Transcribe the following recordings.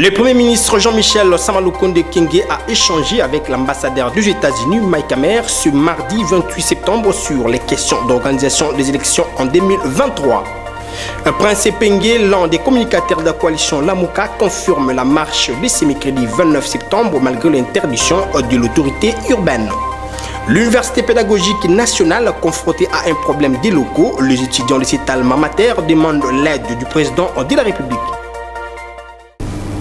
Le Premier ministre Jean-Michel Samaloukonde Kenge a échangé avec l'ambassadeur des États-Unis, Mike Hammer, ce mardi 28 septembre sur les questions d'organisation des élections en 2023. Prince Pengue, l'un des communicateurs de la coalition Lamouka, confirme la marche de ce mercredi 29 septembre malgré l'interdiction de l'autorité urbaine. L'Université pédagogique nationale, confrontée à un problème des locaux, les étudiants de cet alma mater demandent l'aide du président de la République.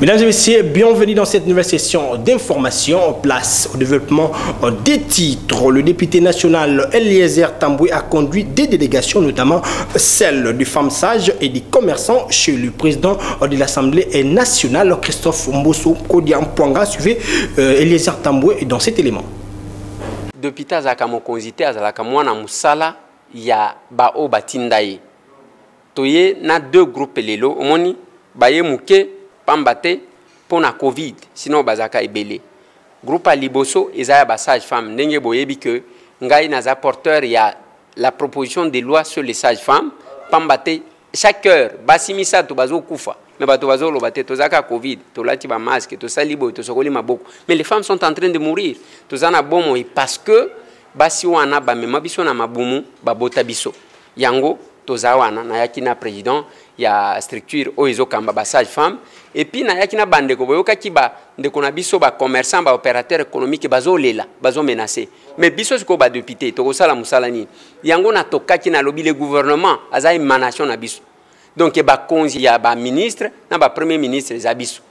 Mesdames et messieurs, bienvenue dans cette nouvelle session d'information. Place au développement des titres. Le député national Eliezer Tamboué a conduit des délégations, notamment celle du femmes sages et des commerçants chez le président de l'Assemblée nationale, Christophe Mbosso Kodiam Pwanga. Suivez euh, Eliezer Tamboué dans cet élément. Député azalaka ya batinda ye toye na deux groupes pamba te mpo na covid sino bazalaka ebele. Groupe ya liboso eza ya basage femme ndenge boyebi ke ngai naza porteur ya la proposition de loi sur les sages femmes pamba chaque heure basi misato bazokufa. Me bato bazoloba te toza kaka covid tolati bamaske tosali boye tosokoli maboko. Mais les femmes sont en train de mourir. Toza na bomoi parce que basi wana bamema biso na mabumu babota biso. Yango toza wana nayaki na président ya structure oyo ezokamba basage femme epuis nayaki na bandeko. Boyokaki bandeko na biso bacommerçant baopérateur économique bazolela bazomenace mais biso sikoyo badepute tokosala mosala nini? Yango natokaki nalobi le gouvernement aza émanation na biso. Donc bakonzi ya baministre na bapremier ministre eza biso.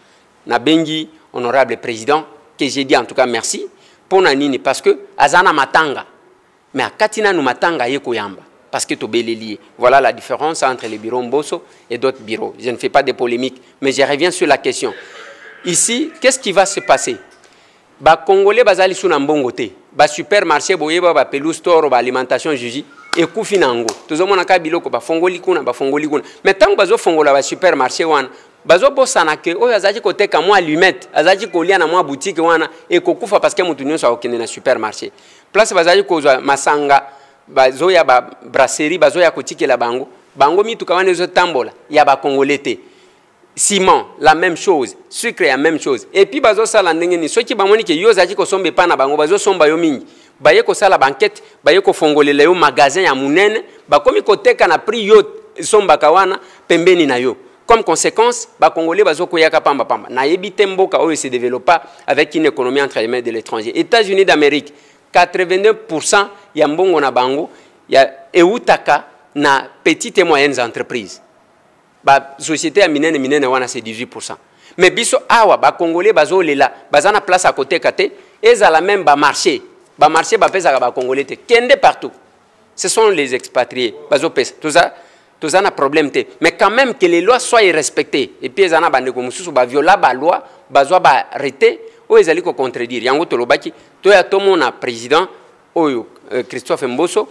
Nabengi honorable président que j'ai dit en tout cas merci. Mpo na nini? Parce que aza matanga. Mais akati nanu matanga aye koyamba parce que tobeleli ye voilà la différence entre les bureaux mboso et d'autres bureaux. Je ne fais pas de polémique mais je reviens sur la question. Ici qu'est-ce qui va se passer? Bacongolais bazali su na mbongo te basupermarché boyeba bapelouse toro baalimentation juji ekufi na yango tozomona kaka biloko bafongoli kuna bafongoli kuna. Mais ntango bazofongola basupermarché wana bazobosana ke oyo azalaki koteka mwa allumette azalaki kolia na mwa boutique wana ekokufa parce que motu nyonso akokende na supermarché. Place bazalaki kozwa masanga bazoya babrasserie bazoya kotikela bango. Bango mituka wana ya bakongole ciment la même chose. Sucre ya même chose. Epuis bazosala ndenge nini? Soki bamoni ke yo ozalaki kosomba na bango bazosomba yo mingi. Baye kosala bankete baye kofongolela yo magasin ya koteka na prix yo esombaka wana pembeni na yo. Comme conséquence bakongolais bazokoyaka pambapamba nayebi te mboka oyo se développa avec une économie entre les mains de l'étranger. États-unis d'amérique 82% ya mbongo na bango ya eutaka na petite et moyennes entreprises. Basociété ya minene minene wana c'est 18% mais biso awa bakongolais bazolela baza na place akoteka te ezala même bamarché bamarché bapesaka bakongolais te kende partout. Ce sont les expatriés bazopesa. Toza toza na problème te. Mais quand même que les lois soient respectées et puis eza na bandeko mosusu baviola baloi bazwa barete oyo ezali kocontredire yango tolobaki toya tomona président oyo euh, christophe mboso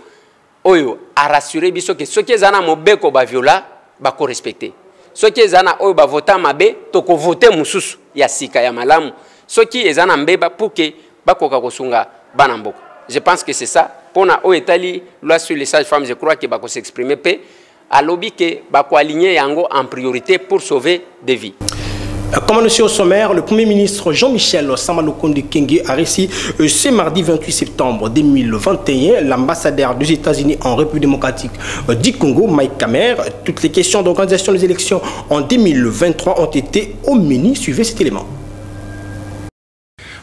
oyo arassure biso ke soki eza na mobeko baviola bakorespecte soki eza na oyo bavota mabe tokovote mosusu ya sika ya malamu. Soki eza na mbeba pour ke bakoka kosunga bana je pense que c'est ça. Mpona oyo etali loi sur les sages femmes je crois ke bakosexprime mpe alobi ke bakoaligner yango en priorité pour sauver des vies Comme annoncé au sommaire, le Premier ministre Jean-Michel Samaloukonde Kenge a reçu ce mardi 28 septembre 2021 l'ambassadeur des États-Unis en République démocratique du Congo, Mike Kamer. Toutes les questions d'organisation des élections en 2023 ont été au menu. Suivez cet élément.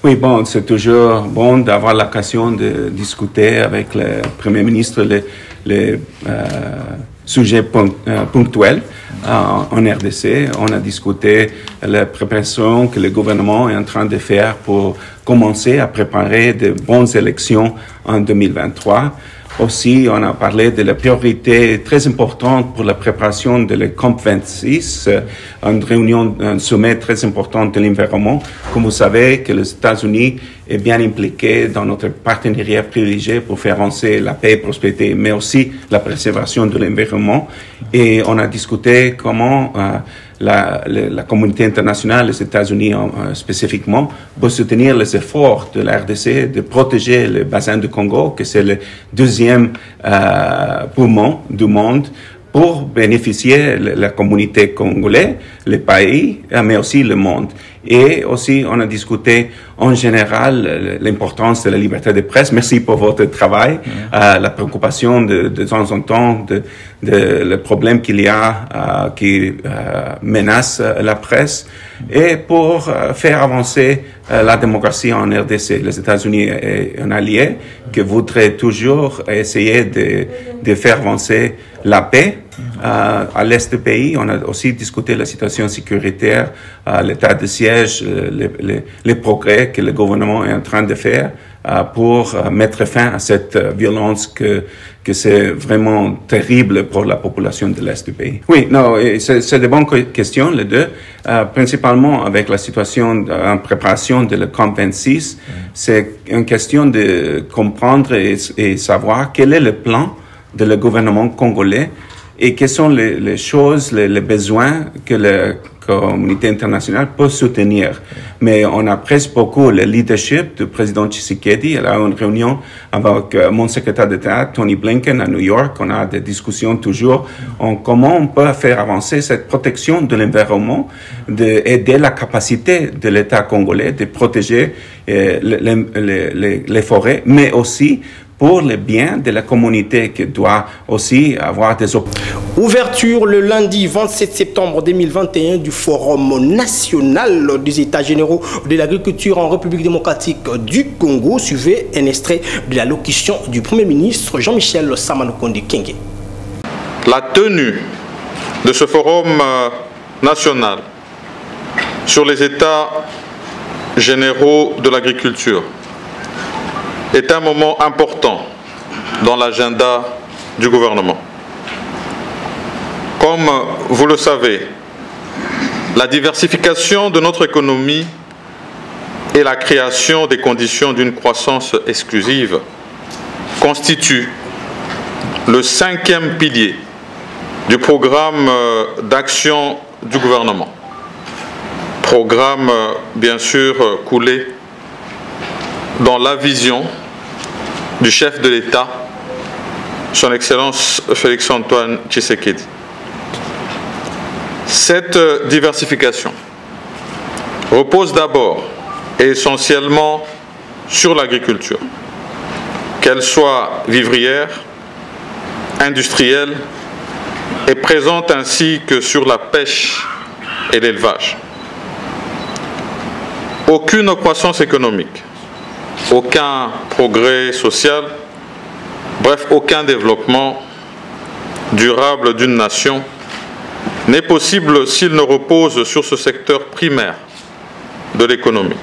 Oui, bon, c'est toujours bon d'avoir l'occasion de discuter avec le Premier ministre les, euh, sujets ponctuels en RDC. On a discuté la préparation que le gouvernement est en train de faire pour commencer à préparer de bonnes élections en 2023. Aussi, on a parlé de la priorité très importante pour la préparation de la COP26, une réunion, un sommet très important de l'environnement. Comme vous savez, que les États-Unis est bien impliqué dans notre partenariat privilégié pour faire avancer la paix et la prospérité, mais aussi la préservation de l'environnement. Et on a discuté comment euh, la, communauté internationale, les États-Unis euh, spécifiquement, peut soutenir les efforts de la RDC de protéger le bassin du Congo, que c'est le deuxième euh, poumon du monde, pour bénéficier la communauté congolaise, le pays, mais aussi le monde. Et aussi, on a discuté en général l'importance de la liberté de presse. Merci pour votre travail. Euh, la préoccupation de, de temps en temps de, de le problème qu'il y a euh, qui euh, menace la presse et pour euh, faire avancer la démocratie en RDC. Les États-Unis est un allié qui voudrait toujours essayer de, de faire avancer la paix euh, à l'est du pays. On a aussi discuté la situation sécuritaire, euh, l'état de siège, euh, les, progrès que le gouvernement est en train de faire euh, pour mettre fin à cette violence que, que c'est vraiment terrible pour la population de l'est du pays. Oui, non, c'est des bonnes questions, les deux. principalement avec la situation en préparation de la COP26, c'est une question de comprendre et, et savoir quel est le plan de le gouvernement congolais et quelles sont les, choses, les, besoins que la communauté internationale peut soutenir. Mais on apprécie beaucoup le leadership du président Tshisekedi. Elle a une réunion avec euh, mon secrétaire d'État, Tony Blinken, à New York. On a des discussions toujours en comment on peut faire avancer cette protection de l'environnement, d'aider la capacité de l'État congolais de protéger euh, les, forêts, mais aussi pour le bien de la communauté qui doit aussi avoir des Ouverture le lundi 27 septembre 2021 du Forum national des États généraux de l'agriculture en République démocratique du Congo. Suivez un extrait de la locution du Premier ministre Jean-Michel Samanukonde Kenge. La tenue de ce Forum euh, national sur les États généraux de l'agriculture est un moment important dans l'agenda du gouvernement. Comme vous le savez, la diversification de notre économie et la création des conditions d'une croissance exclusive constituent le cinquième pilier du programme d'action du gouvernement. Programme bien sûr coulé dans la vision du chef de l'État, son Excellence Félix-Antoine Tshisekedi. Cette diversification repose d'abord et essentiellement sur l'agriculture, qu'elle soit vivrière, industrielle et présente ainsi que sur la pêche et l'élevage. Aucune croissance économique aucun progrès social, bref, aucun développement durable d'une nation n'est possible s'il ne repose sur ce secteur primaire de l'économie.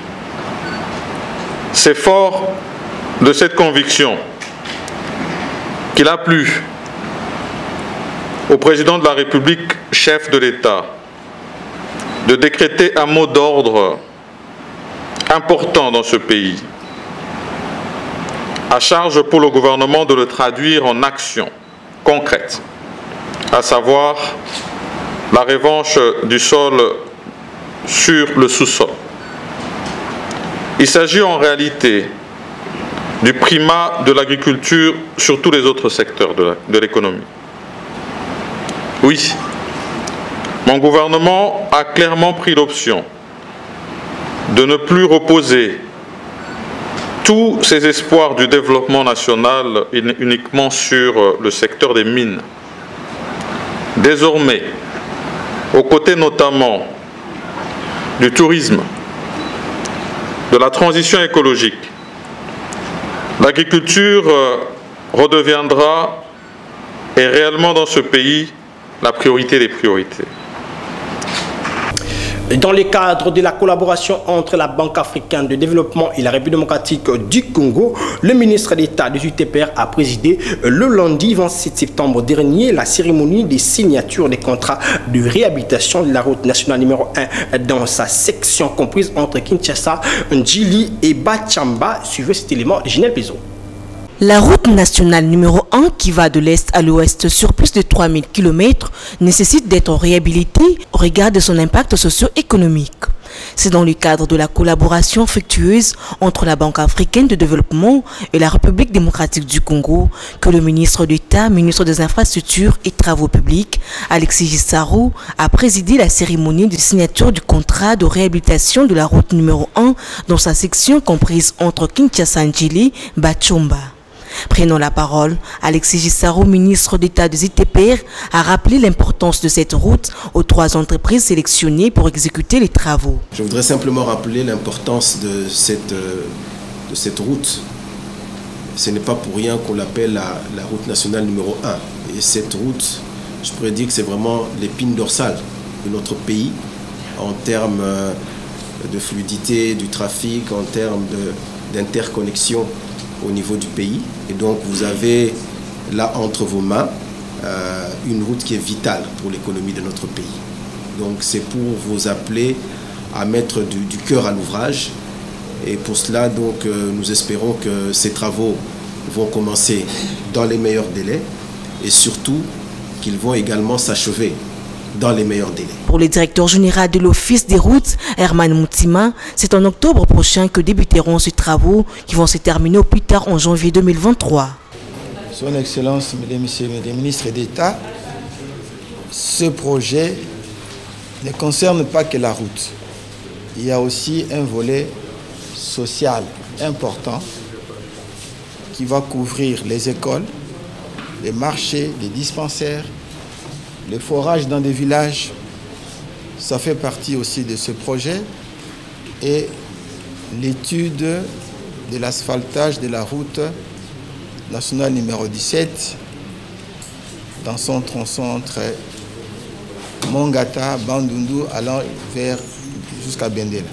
C'est fort de cette conviction qu'il a plu au président de la République, chef de l'État, de décréter un mot d'ordre important dans ce pays à charge pour le gouvernement de le traduire en actions concrètes, à savoir la revanche du sol sur le sous-sol. Il s'agit en réalité du primat de l'agriculture sur tous les autres secteurs de l'économie. Oui, mon gouvernement a clairement pris l'option de ne plus reposer tous ces espoirs du développement national uniquement sur euh, le secteur des mines. Désormais, aux côtés notamment du tourisme, de la transition écologique, l'agriculture euh, redeviendra, et réellement dans ce pays, la priorité des priorités. Dans le cadre de la collaboration entre la Banque africaine de développement et la République démocratique du Congo, le ministre d'État des UTPR a présidé le lundi 27 septembre dernier la cérémonie des signatures des contrats de réhabilitation de la route nationale numéro 1 dans sa section comprise entre Kinshasa, Ndjili et Bachamba. Suivez cet élément de Ginel Pezo. La route nationale numéro 1 qui va de l'est à l'ouest sur plus de 3000 km nécessite d'être réhabilitée au regard de son impact socio-économique. C'est dans le cadre de la collaboration fructueuse entre la Banque africaine de développement et la République démocratique du Congo que le ministre d'État, ministre des Infrastructures et Travaux publics, Alexis Gisaro, a présidé la cérémonie de signature du contrat de réhabilitation de la route numéro 1 dans sa section comprise entre Kinshasa et Bachomba. Prenant la parole, Alexis Gisaro, ministre d'État des ITPR, a rappelé l'importance de cette route aux trois entreprises sélectionnées pour exécuter les travaux. Je voudrais simplement rappeler l'importance de cette, euh, route. Ce n'est pas pour rien qu'on l'appelle la, la, route nationale numéro 1. Et cette route, je pourrais dire que c'est vraiment l'épine dorsale de notre pays en termes euh, de fluidité du trafic, en termes d'interconnexion au niveau du pays. Et donc vous avez là entre vos mains euh, une route qui est vitale pour l'économie de notre pays. Donc c'est pour vous appeler à mettre du, cœur à l'ouvrage. Et pour cela, donc, euh, nous espérons que ces travaux vont commencer dans les meilleurs délais et surtout qu'ils vont également s'achever dans les meilleurs délais. Pour le directeur général de l'Office des routes, Herman Moutima, c'est en octobre prochain que débuteront ces travaux qui vont se terminer au plus tard en janvier 2023. Son Excellence, Mesdames, Messieurs les ministres d'État, ce projet ne concerne pas que la route. Il y a aussi un volet social important qui va couvrir les écoles, les marchés, les dispensaires, les forages dans des villages, ça fait partie aussi de ce projet. Et l'étude de l'asphaltage de la route nationale numéro 17 dans son tronçon entre Mongata, Bandundu, allant vers jusqu'à Bendel.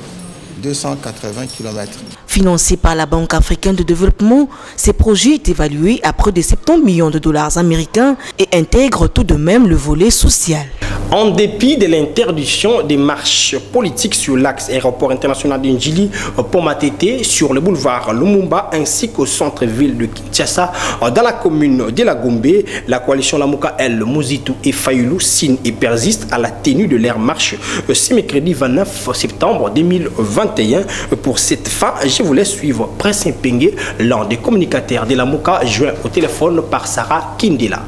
280 km. Financé par la Banque africaine de développement, ces projets est évalué à près de 70 millions de dollars américains et intègre tout de même le volet social. En dépit de l'interdiction des marches politiques sur l'axe aéroport international d'Injili, Pomatete, sur le boulevard Lumumba ainsi qu'au centre-ville de Kinshasa, dans la commune de la Gombe, la coalition Lamouka El Mouzitou et Fayoulou signe et persiste à la tenue de leur marche ce mercredi 29 septembre 2021. Pour cette fin, je voulais suivre Prince Penge, l'un des communicateurs de la Mouka, joint au téléphone par Sarah Kindela.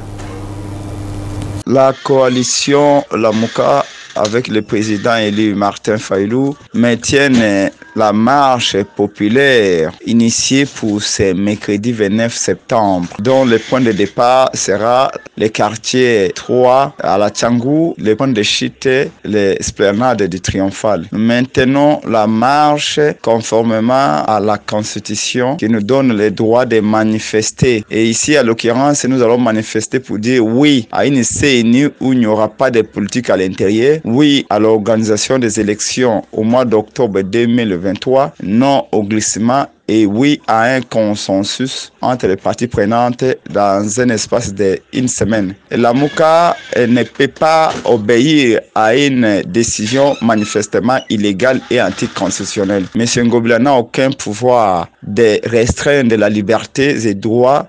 La coalition Lamouka avec le président élu Martin Faylou maintiennent la marche populaire initiée pour ce mercredi 29 septembre, dont le point de départ sera le quartier 3 à la Tchangou, le point de chute, l'esplanade du Triomphal. Nous maintenons la marche conformément à la Constitution qui nous donne le droit de manifester. Et ici, à l'occurrence, nous allons manifester pour dire oui à une CNU où il n'y aura pas de politique à l'intérieur, oui à l'organisation des élections au mois d'octobre 2023, non au glissement et oui à un consensus entre les parties prenantes dans un espace d'une semaine. La MOUCA ne peut pas obéir à une décision manifestement illégale et anticonstitutionnelle. M. Ngobila n'a aucun pouvoir de restreindre la liberté et droits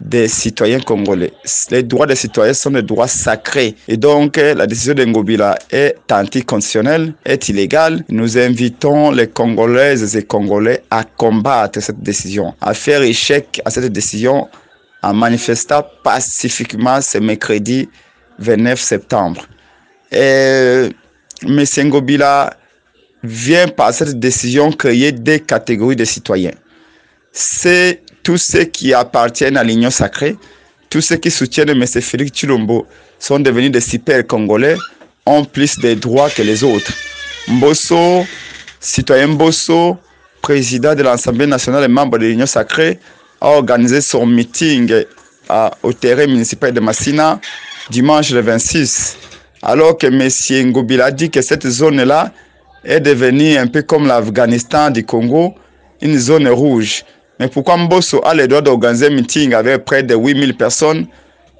des citoyens congolais. Les droits des citoyens sont des droits sacrés. Et donc, la décision de Ngobila est anticonstitutionnelle, est illégale. Nous invitons les Congolaises et Congolais à combattre cette décision, à faire échec à cette décision en manifestant pacifiquement ce mercredi 29 septembre. Et M. Ngobila vient par cette décision créer deux catégories de citoyens. C'est tous ceux qui appartiennent à l'Union sacrée, tous ceux qui soutiennent M. Félix Chilombo sont devenus des super congolais, ont plus de droits que les autres. Mbosso, citoyen Mbosso, président de l'Assemblée nationale et membre de l'Union sacrée, a organisé son meeting au terrain municipal de Massina dimanche le 26. Alors que M. Ngobila a dit que cette zone-là est devenue un peu comme l'Afghanistan du Congo, une zone rouge. Mais pourquoi Mbosso a le droit d'organiser un meeting avec près de 8000 personnes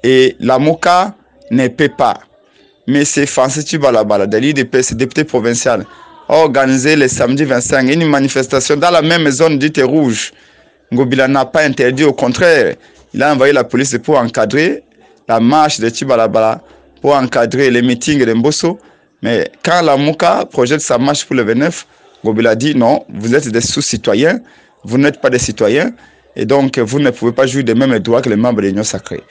et la MOCA ne peut pas? Mais c'est Francis Tubalabala, de l'IDP, député provincial, organisé le samedi 25 une manifestation dans la même zone dite rouge. Ngobila n'a pas interdit, au contraire, il a envoyé la police pour encadrer la marche de Tibalabala, pour encadrer les meetings de Mbosso. Mais quand la MOUCA projette sa marche pour le 29, Gobila dit non, vous êtes des sous-citoyens, vous n'êtes pas des citoyens, et donc vous ne pouvez pas jouer des mêmes droits que les membres de l'Union sacrée.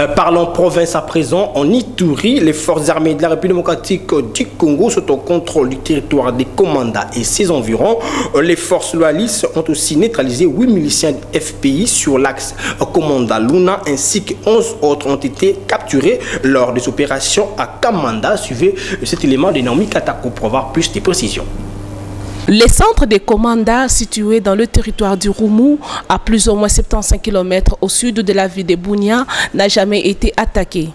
Euh, parlons province à présent, en Ituri, les forces armées de la République démocratique du Congo sont au contrôle du territoire des Commandants et ses environs. Euh, les forces loyalistes ont aussi neutralisé 8 miliciens FPI sur l'axe Commanda Luna ainsi que 11 autres ont été capturés lors des opérations à Kamanda. Suivez cet élément Naomi Katako pour avoir plus de précisions. Les centres des commandas situés dans le territoire du Roumou, à plus ou moins 75 km au sud de la ville de Bounia, n'a jamais été attaqué.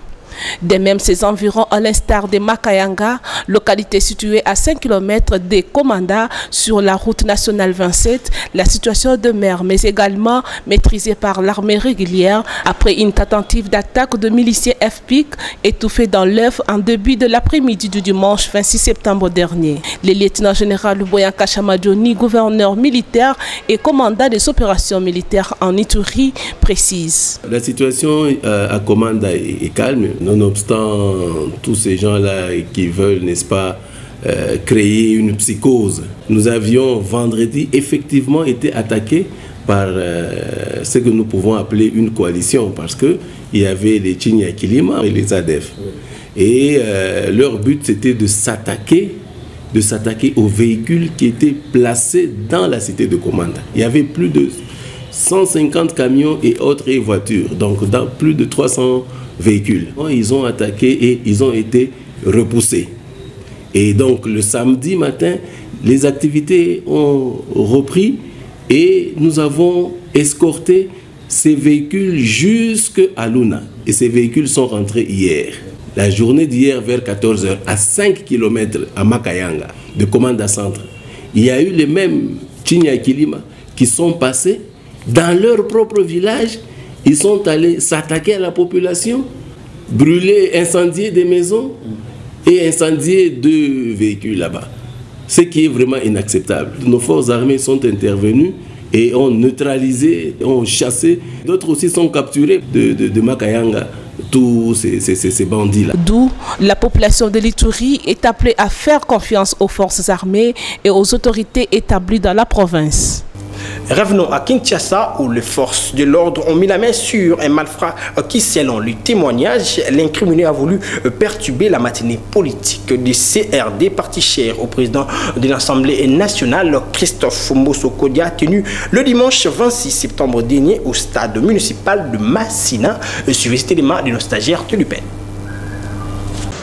De même, ces environs, à l'instar de Makayanga, localité située à 5 km des Comandas sur la route nationale 27, la situation demeure, mais également maîtrisée par l'armée régulière après une tentative d'attaque de miliciens FPIC étouffés dans l'œuf en début de l'après-midi du dimanche 26 septembre dernier. Le lieutenant-général Boyan Kachamadjoni, gouverneur militaire et commandant des opérations militaires en Ituri, précise. La situation euh, à Commanda est calme nonobstant tous ces gens-là qui veulent, n'est-ce pas, euh, créer une psychose. Nous avions vendredi effectivement été attaqués par euh, ce que nous pouvons appeler une coalition, parce qu'il y avait les Chinyakilima et les ADEF. Et euh, leur but, c'était de s'attaquer de s'attaquer aux véhicules qui étaient placés dans la cité de commande. Il y avait plus de 150 camions et autres voitures, donc dans plus de 300 véhicules. Ils ont attaqué et ils ont été repoussés. Et donc le samedi matin, les activités ont repris et nous avons escorté ces véhicules jusqu'à Luna. Et ces véhicules sont rentrés hier. La journée d'hier vers 14h, à 5 km à Makayanga, de Commanda Centre, il y a eu les mêmes Chinyakilima qui sont passés dans leur propre village ils sont allés s'attaquer à la population, brûler, incendier des maisons et incendier deux véhicules là-bas. Ce qui est vraiment inacceptable. Nos forces armées sont intervenues et ont neutralisé, ont chassé. D'autres aussi sont capturés de, Makayanga tous ces, ces, ces bandits-là. D'où la population de l'Itourie est appelée à faire confiance aux forces armées et aux autorités établies dans la province. Revenons à Kinshasa où les forces de l'ordre ont mis la main sur un malfrat qui, selon le témoignage, l'incriminé a voulu perturber la matinée politique du CRD, parti cher au président de l'Assemblée nationale, Christophe Mbosso-Kodia, tenu le dimanche 26 septembre dernier au stade municipal de Massina. Suivez cet élément de nos stagiaires de.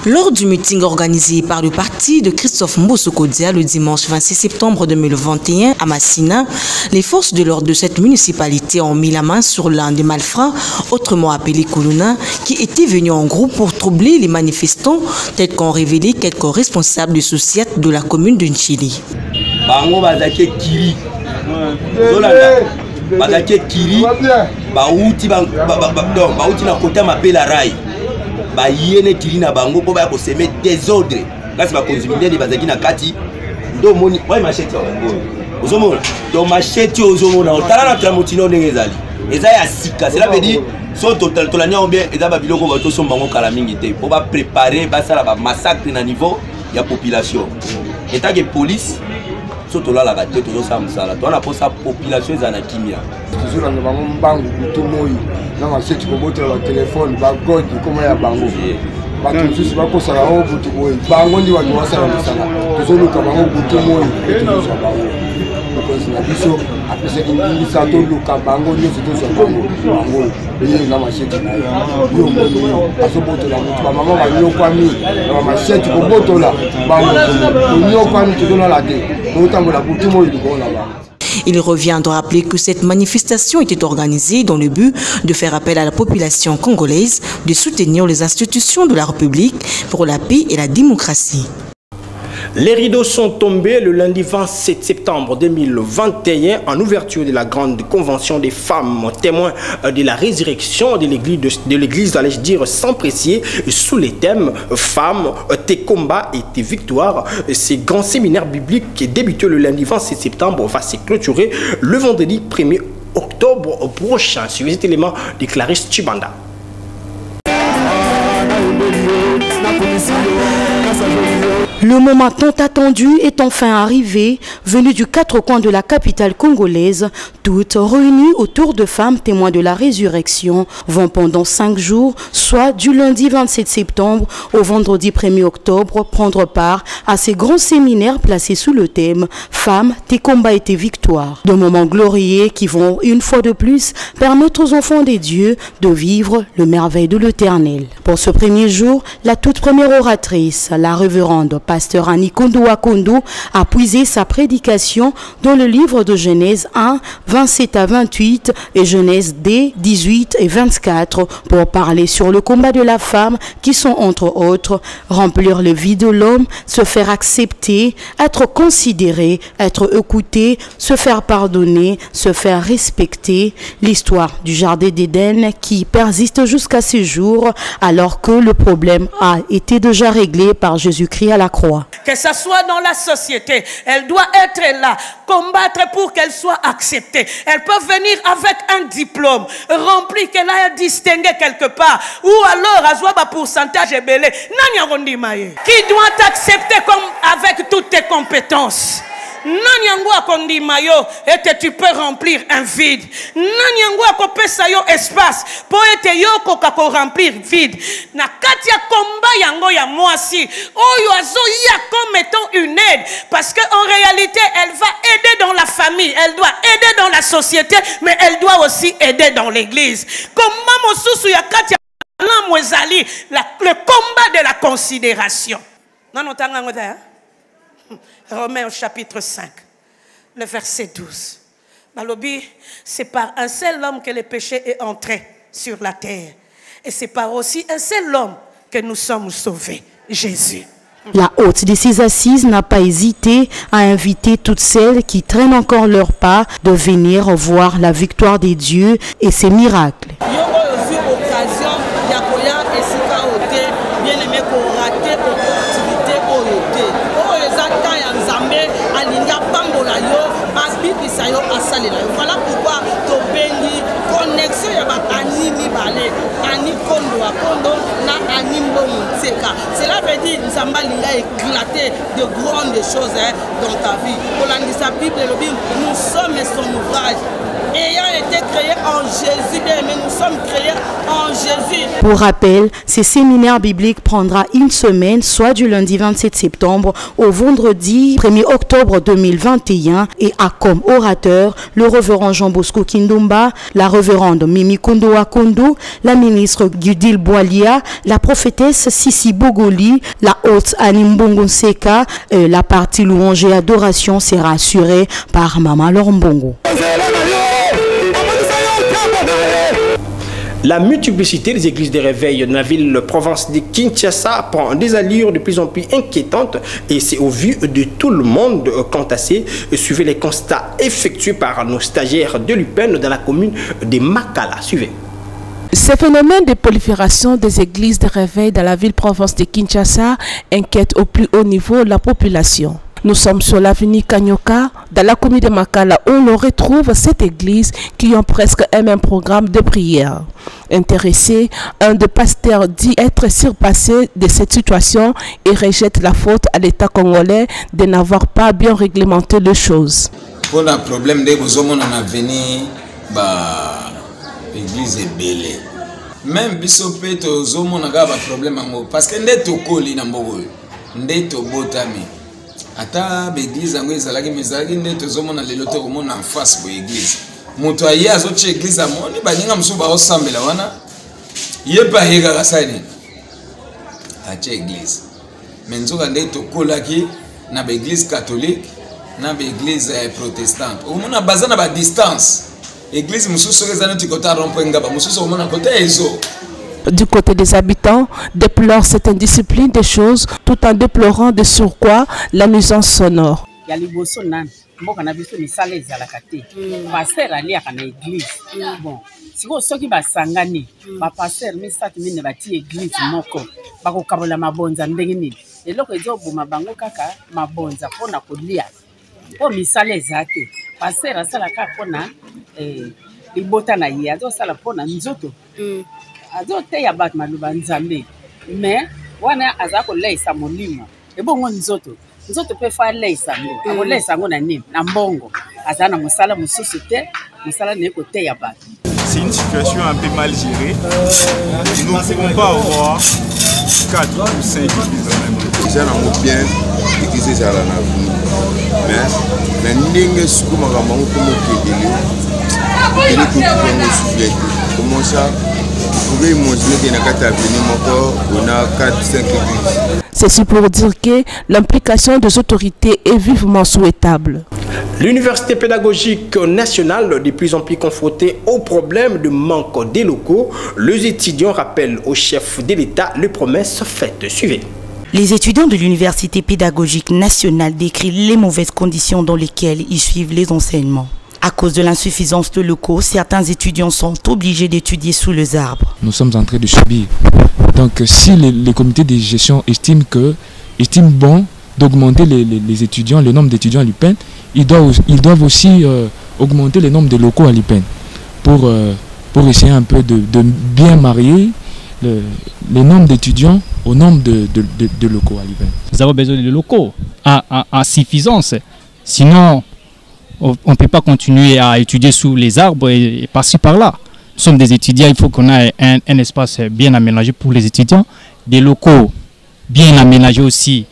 Lors du meeting organisé par le parti de Christophe Mbosso-Kodia le dimanche 26 septembre 2021 à Massina, les forces de l'ordre de cette municipalité ont mis la main sur l'un des malfrats, autrement appelé Koluna, qui était venu en groupe pour troubler les manifestants, tels qu'ont révélé quelques responsables de société de la commune de Nchili. Bayene tili na bango mpo baya koseme désordre. Kasi bakonzi minene bazalaki na kati. Nde omoni wai masheti ya bango ozomona? Donc masheti oyo ozomona otala na tramotino ndenge ezali. Eza ya sika. Cela veut dire so tolandi yango bien eza babiloko bato tosomba bango kala mingi te. Mpo baprépare basala bamassacre na niveau ya population. Etanke police so tolalaka te tozosala mosala. Towana mposa population ezala na kimia. Tozolanda bango mbangu butu moi. Na maseti kobotela batelefone bagodi koma ya bango. Bato mosusu bakosaka bango butu boye bango ndi bato basala misala tozoluka bango butu moi mpe tozozwa bango. Mokonzi na biso apesaki ndingisa toluka bango nyonso tozwa bango. Bango ye na masheti na ye yo omoni azobotola motu. Bamama banyokwami na bamasheti kobotola bango. Tonyokwami tozolala te Il revient de rappeler que cette manifestation était organisée dans le but de faire appel à la population congolaise de soutenir les institutions de la République pour la paix et la démocratie. Les rideaux sont tombés le lundi 27 septembre 2021 en ouverture de la grande convention des femmes témoins de la résurrection de l'église, allais-je dire, sans préciser, sous les thèmes femmes, tes combats et tes victoires. Ces grands séminaires bibliques qui débutent le lundi 27 septembre va se clôturer le vendredi 1er octobre prochain. Suivez cet élément de Clarisse Chibanda. Le moment tant attendu est enfin arrivé, venu du quatre coins de la capitale congolaise, toutes réunies autour de femmes témoins de la résurrection, vont pendant cinq jours, soit du lundi 27 septembre au vendredi 1er octobre, prendre part à ces grands séminaires placés sous le thème Femmes, tes combats et tes victoires. De moments glorieux qui vont, une fois de plus, permettre aux enfants des dieux de vivre le merveille de l'éternel. Pour ce premier jour, la toute première oratrice, la révérende pasteur Annie Kondo Akondo a puisé sa prédication dans le livre de Genèse 1, 27 à 28 et Genèse D, 18 et 24 pour parler sur le combat de la femme qui sont entre autres remplir le vide de l'homme, se faire accepter, être considéré, être écouté, se faire pardonner, se faire respecter. L'histoire du jardin d'Éden qui persiste jusqu'à ce jour alors que le problème a été déjà réglé par Jésus-Christ à la croix. Que ce soit dans la société, elle doit être là, combattre pour qu'elle soit acceptée. Elle peut venir avec un diplôme rempli, qu'elle a distingué quelque part. Ou alors, à un pourcentage belé. Qui doit t'accepter avec toutes tes compétences? Nani yango akondima yo ete tu peux remplir un vide? Nani yango akopesa yo espace mpo ete yo okoka koremplir vide? Na kati ya komba yango ya mwasi oyo azoya comme étant une aide parce que en réalité elle va aider dans la famille elle doit aider dans la société mais elle doit aussi aider dans l'église. Komba mosusu ya kati ya le combat de la considération. Nanotanga yango te Romains au chapitre 5, le verset 12. Malobi, c'est par un seul homme que le péché est entré sur la terre. Et c'est par aussi un seul homme que nous sommes sauvés, Jésus. La haute de ses assises n'a pas hésité à inviter toutes celles qui traînent encore leur pas de venir voir la victoire des dieux et ses miracles. Nzambe alinga éclater de grandes choses hein, dans ta vie. Kolandisa bible elobi nous sommes son ouvrage Pour rappel, ce séminaire biblique prendra une semaine, soit du lundi 27 septembre au vendredi 1er octobre 2021 et a comme orateur le révérend Jean Bosco Kindumba, la révérende Mimi Kondo Akondo, la ministre Gudil Boalia, la prophétesse Sissi Bogoli, la haute Animbongo Seka, la partie louange et adoration sera assurée par Mama Lorbongo. La multiplicité des églises de réveil de la ville de province de Kinshasa prend des allures de plus en plus inquiétantes et c'est au vu de tout le monde quant à ces suivez les constats effectués par nos stagiaires de l'UPEN dans la commune de Makala. Suivez. Ces phénomènes de prolifération des églises de réveil dans la ville-province de Kinshasa inquiètent au plus haut niveau la population. Nous sommes sur l'avenue Kanyoka, dans la commune de Makala, où l'on retrouve cette église qui a presque un même programme de prière. Intéressé, un des pasteurs dit être surpassé de cette situation et rejette la faute à l'État congolais de n'avoir pas bien réglementé les choses. Pour le problème avenir, bah, l'église est belle. Même bisope tozomona kaka baproblème yango parce que ata baeglize yango ezalaki me ezalaki nde tozomona lelo te komona en face boye eglize moto aye azotia eglize amoni baninga mosusu baosambela wana. Ye mpe ayekaka sani atia eglize me nzoka nde tokolaki na baeglize catholique na baeglize protestante. Omona baza na badistance eglize mosusu soki eza neti kota rompo ngaba mosusu omona kota ezo du côté des habitants, déplorent cette indiscipline des choses tout en déplorant de surcroît la nuisance sonore. ya liboso nani? Mboka na biso misala ezalaka te. Paster aliaka na eglize bon sikoyo soki basangani bapaster misato mine batie eglize moko bakokabola mabonza ndenge nini? Eloko ezoboma bango kaka mabonza mpona kolia. Mpo misala eza te. Paster asalaka mpona libota na ye azosala mpona nzoto azoteya bato maloba nzambe. Me wana aza koleisa molimo. Ebongo nzoto nzoto mpe fo aleisa yango akoleisa yango na nini? Na mbongo. Aza na mosala mosusu te mosala na ye koteya bato. C'est une situation un peu mal gérée. Nous ne pouvons pas avoir 4 ou 5 églises eza nango bien eglize ezala na avenir mais na ndenge siko makambo yango komokebele okende kokiyango sufle te komonsa pouvez imaginer ke na kati ya avenir moko ona 4 5 églises Ceci pour dire que l'implication des autorités est vivement souhaitable. L'université pédagogique nationale, de plus en plus confrontée au problème de manque des locaux, les étudiants rappellent au chef de l'État les promesses faites. Suivez. Les étudiants de l'Université pédagogique nationale décrivent les mauvaises conditions dans lesquelles ils suivent les enseignements. À cause de l'insuffisance de locaux, certains étudiants sont obligés d'étudier sous les arbres. Nous sommes en train de subir. Donc si les, les comités de gestion estiment que estiment bon d'augmenter les, les- les étudiants, le nombre d'étudiants à l'UPEN, ils doivent, ils doivent aussi euh, augmenter le nombre de locaux à l'UPEN pour, euh, pour essayer un peu de, de bien marier le, le nombre d'étudiants au nombre de, de- de- de locaux à l'UPEN. Nous avons besoin de locaux à, à- à suffisance. Sinon, on ne peut pas continuer à étudier sous les arbres et, et par-ci par-là. Nous sommes des étudiants, il faut qu'on ait un, un espace bien aménagé pour les étudiants, des locaux bien aménagés aussi,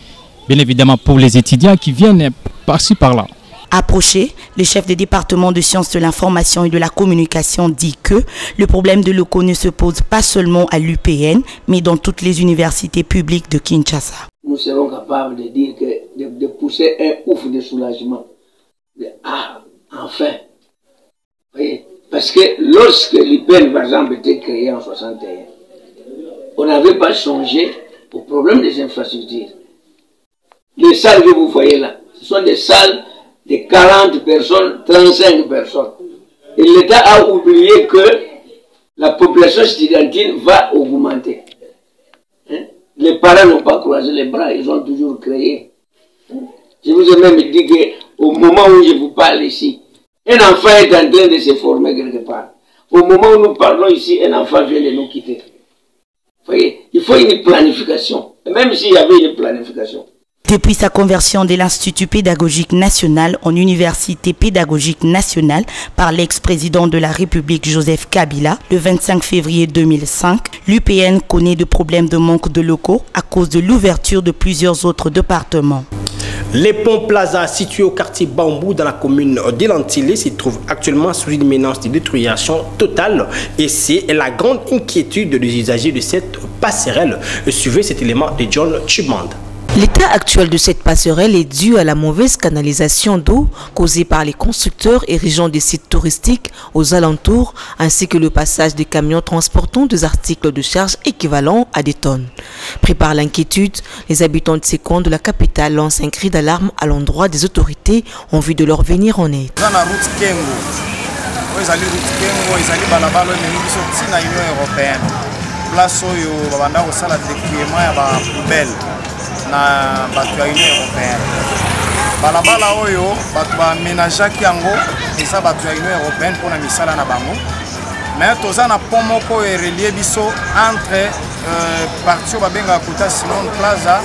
bien évidemment pour les étudiants qui viennent par-ci par-là. Approché, le chef des départements de sciences de l'information et de la communication dit que le problème de locaux ne se pose pas seulement à l'UPN, mais dans toutes les universités publiques de Kinshasa. nous serons capables de dire que de, de pousser un ouf de soulagement. Ah, enfin. Parce que lorsque l'IPN, par exemple, était créé en 61, on n'avait pas songé au problème des infrastructures. Les salles que vous voyez là, ce sont des salles de 40 personnes, 35 personnes. Et l'État a oublié que la population studentine va augmenter. Hein? Les parents n'ont pas croisé les bras, ils ont toujours créé. Je vous ai même dit qu'au moment où je vous parle ici, un enfant est en train de se former quelque part. Au moment où nous parlons ici, un enfant vient de nous quitter. Vous voyez, il faut une planification. Même s'il y avait une planification. Depuis sa conversion de l'Institut pédagogique national en Université pédagogique nationale par l'ex-président de la République Joseph Kabila le 25 février 2005, l'UPN connaît des problèmes de manque de locaux à cause de l'ouverture de plusieurs autres départements. Les ponts Plaza, situés au quartier Bambou dans la commune d'Elantile, se trouvent actuellement sous une menace de détruisation totale et c'est la grande inquiétude des usagers de cette passerelle. Suivez cet élément de John Chiband. L'état actuel de cette passerelle est dû à la mauvaise canalisation d'eau causée par les constructeurs érigeant des sites touristiques aux alentours ainsi que le passage des camions transportant des articles de charge équivalents à des tonnes. Pris par l'inquiétude, les habitants de ces coins de la capitale lancent un cri d'alarme à l'endroit des autorités en vue de leur venir en aide. Na bato ya union européenne. Balabala oyo bato bamenageaki yango eza bato ya union européenne mpona misala na bango. Me toza na pont moko oyo erelie biso entre euh, parti oyo babengaka kota simon plaza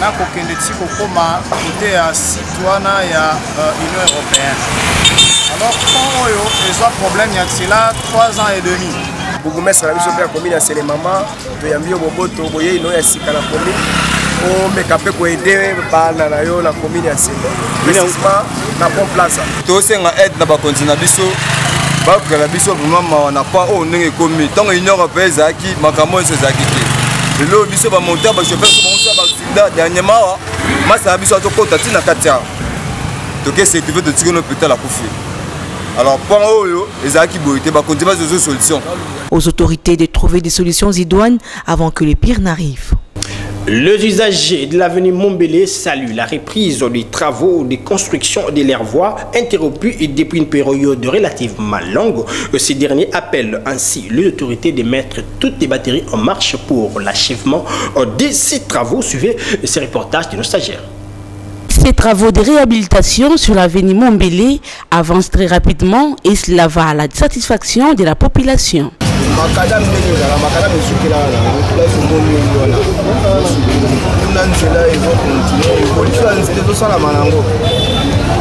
na kokende ti kokóma kote ya site wana ya euh, union européenne. Alors pont oyo ezwa problème ya nzela 3 ans et demi. Bourgmestre na biso mpe ya komine ya selemama toyambi yo boboto boyei no ya sika na komine omeka mpe koede bana na yo na komine ya sele précisement na pont plaza tosenga aide na bakonzi na biso. Bakela biso vraimen mawa na pa oyo ndenge ekomi ntango union européen ezalaki makambo nyonso ezalaki te lelo biso bamonteur bachauffeur so bamosala baaksida dernièrement awa masa na biso atokota ntina kati awa tokesekive totikino hôpital akufi alors point oyo ezalaki boye te bakonzi bazozwa solution. Aux autorités de trouver des solutions idoines avant que le pire n'arrive. Les usagers de l'avenue Montbelé saluent la reprise des travaux de construction de leurs voies interrompus depuis une période relativement longue. Ces derniers appellent ainsi les autorités de mettre toutes les batteries en marche pour l'achèvement de ces travaux. Suivez ces reportages de nos stagiaires. Ces travaux de réhabilitation sur l'avenue Montbelé avancent très rapidement et cela va à la satisfaction de la population. Makadam ndenge ezala makadam esukelaka nango place omoni wana kuna nzela ezokontinue évolution ya nzela ezosalama nango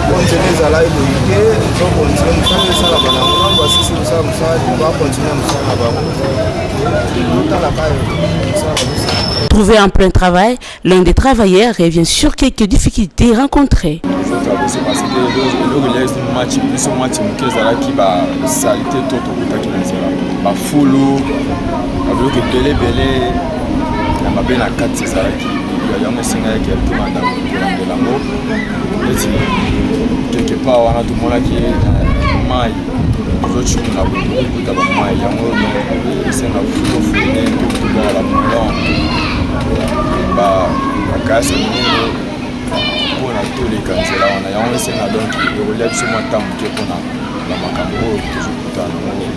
po nzela ezala eboyi te ezokontinue mosala esalama nango nano basisi kosala mosala bakontinue mosala na bango otalaka mosala babosala Trouvé en plein travail, l'un des travailleurs revient sur quelques difficultés rencontrées. bafulu babiloko ebeleebele na mabe na kati ezalaki yango esengayaki yatuma ndakolango neti quelque part wana tomonaki eh, mai tozocumuna kuta bamai yango esenga fulu fune tuba bamolon bakasi minene mpona toleka nzela wana. Yango esenga donk ekolia biso mwa ntamoke mpona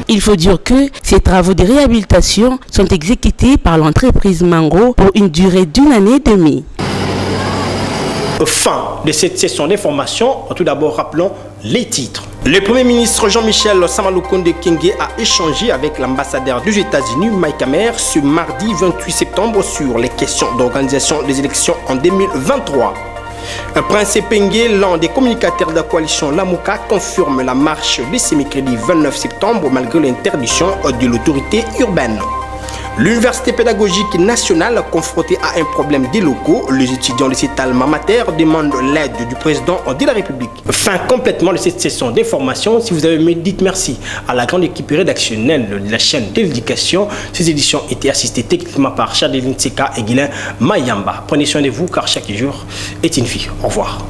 Il faut dire que ces travaux de réhabilitation sont exécutés par l'entreprise Mango pour une durée d'une année et demie. Fin de cette session d'information. Tout d'abord, rappelons les titres. Le Premier ministre Jean-Michel Samaloukonde Kenge a échangé avec l'ambassadeur des États-Unis, Mike Hammer, ce mardi 28 septembre sur les questions d'organisation des élections en 2023. Un Prince Pengue, l'un des communicateurs de la coalition Lamouka, confirme la marche de ce mercredi 29 septembre malgré l'interdiction de l'autorité urbaine. L'Université pédagogique nationale, confrontée à un problème des locaux, les étudiants de cet alma mater demandent l'aide du président de la République. Fin complètement de cette session d'information. Si vous avez aimé, dites merci à la grande équipe rédactionnelle de la chaîne de l'éducation. Ces éditions étaient assistées techniquement par Chadeline Seka et Guilain Mayamba. Prenez soin de vous car chaque jour est une vie. Au revoir.